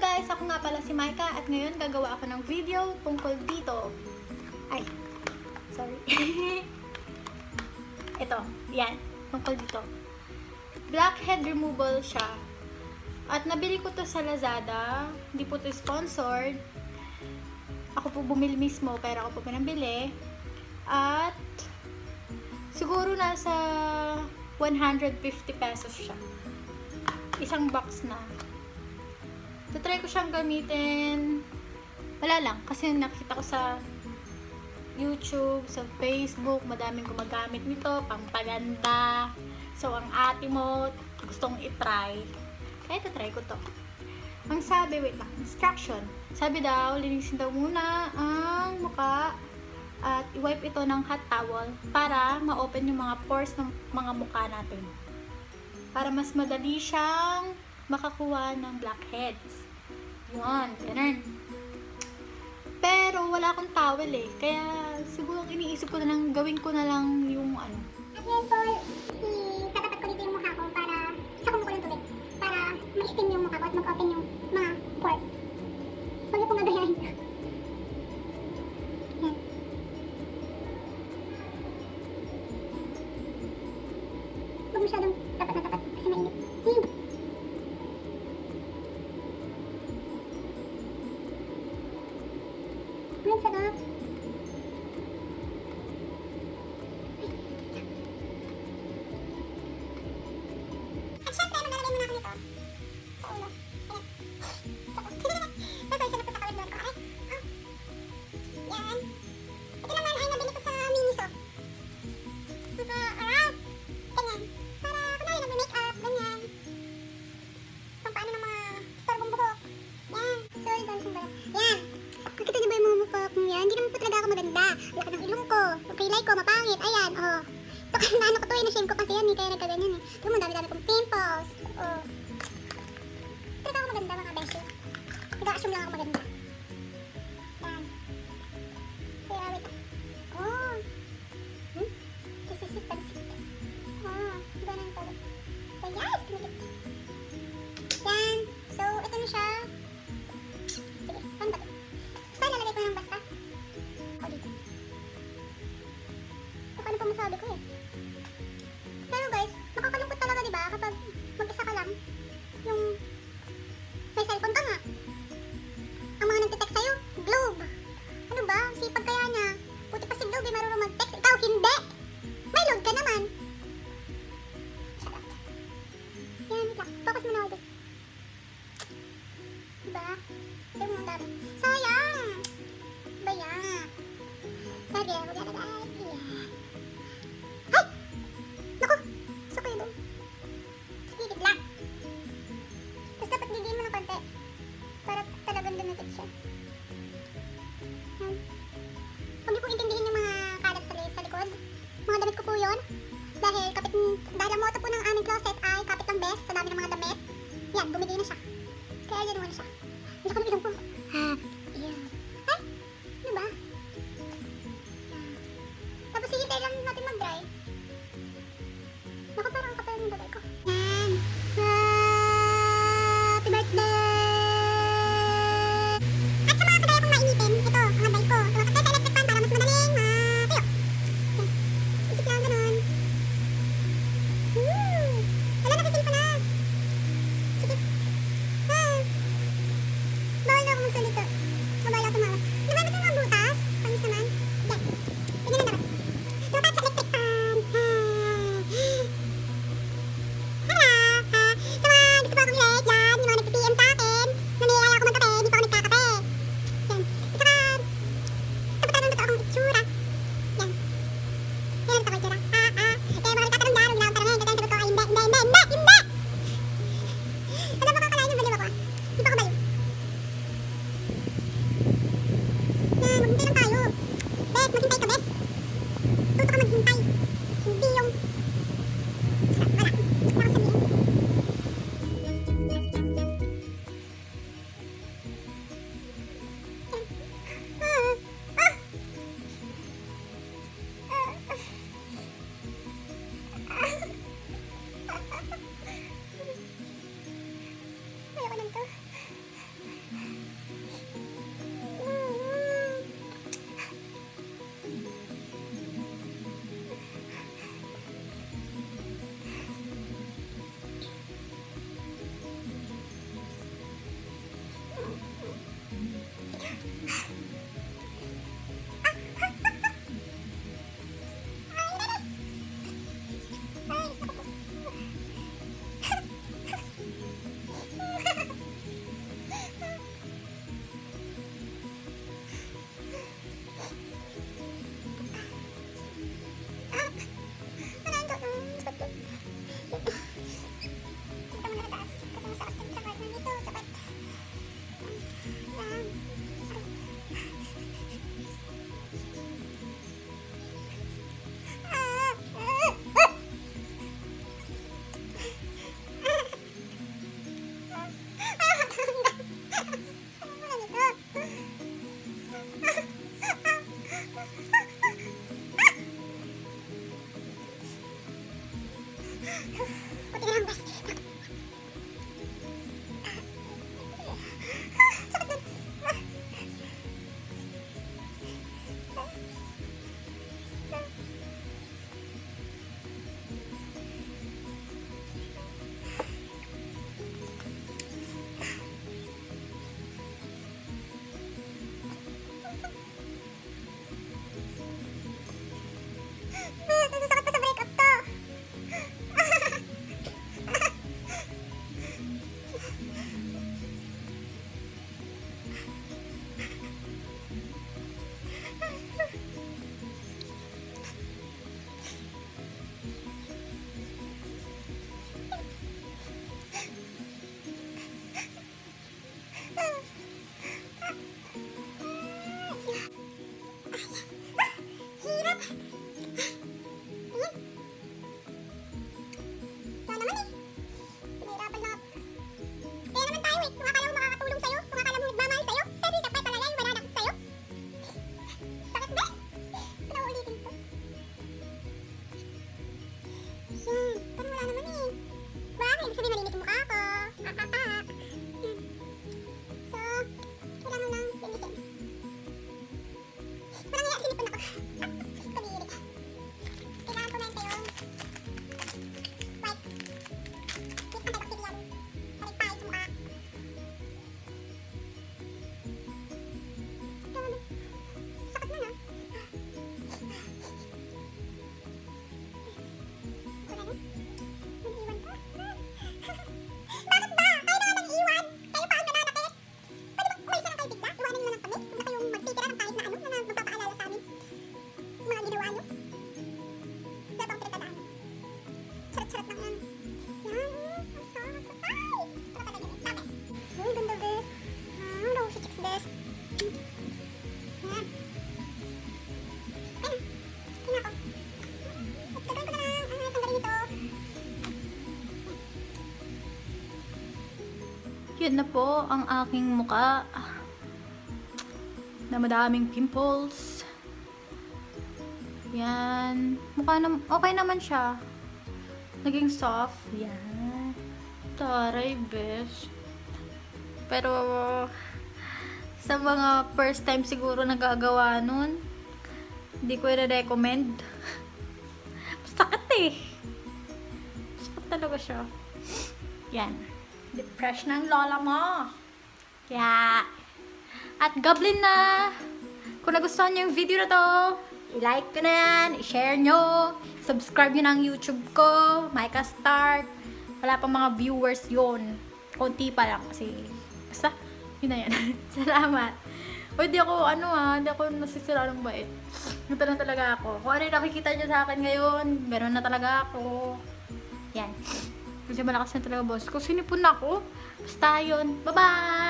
guys! Ako nga pala si Maika at ngayon gagawa ako ng video tungkol dito. Ay, sorry. Ito, yan, tungkol dito. Blackhead removal siya. At nabili ko to sa Lazada. Hindi po to sponsored. Ako po bumili mismo, pero ako po pinambili. At siguro nasa 150 pesos siya. Isang box na. Tatry ko siyang gamitin. Wala lang. Kasi nakita ko sa YouTube, sa Facebook, madaming gumagamit nito, pampaganda. So, ang ate mo, gustong itry. Kaya tatry ko to. Ang sabi, wait lang, instruction. Sabi daw, linisin daw muna ang muka at i-wipe ito ng hot towel para ma-open yung mga pores ng mga mukha natin. Para mas madali siyang makakuha ng blackheads. Yun, ganun. Pero wala akong towel eh. Kaya siguro iniisip ko na lang, gawin ko na lang yung ano. Ngayon po, itatapat ko dito yung mukha ko para sa kumukulo ng tubig. Para ma-steam yung mukha ko at mag-open Kilay ko, mapangit. Ayan, oh. Ito kasi naano ko to, eh, na-shame ko kasi yan, eh, kaya nagkaganyan eh. Ito mo, dami-dami kong pimples. Oh. Talaga ako maganda mga beshi. Nag-assume lang ako maganda. Diba? Ito mo ang dami. Sayang! Ba yan? Lagi ako lalagay. Ay! Yun na po ang aking muka. Na madaming pimples. Yan. Mukha nam okay naman siya. Naging soft. Yan. Taray, best. Pero, sa mga first time siguro nagagawa nun, hindi ko i-recommend. Sakit eh. Sakit talaga siya. Yan. Depressed na ang lola mo. Kaya, at goblin na. Kung nagustuhan niyo yung video na to, i-like ko na yan, i-share nyo, subscribe nyo ng YouTube ko, Micah Start. Wala pang mga viewers yon Konti pa lang kasi, basta, yun na yan. Salamat. O, di ako, ano ah, di ako nasisira ng bait. Ito lang talaga ako. Kung ano yung nakikita nyo sa akin ngayon, meron na talaga ako. Yan. Kasi malakas na talaga boss ko. Sinipon ako. Basta yun. Bye-bye!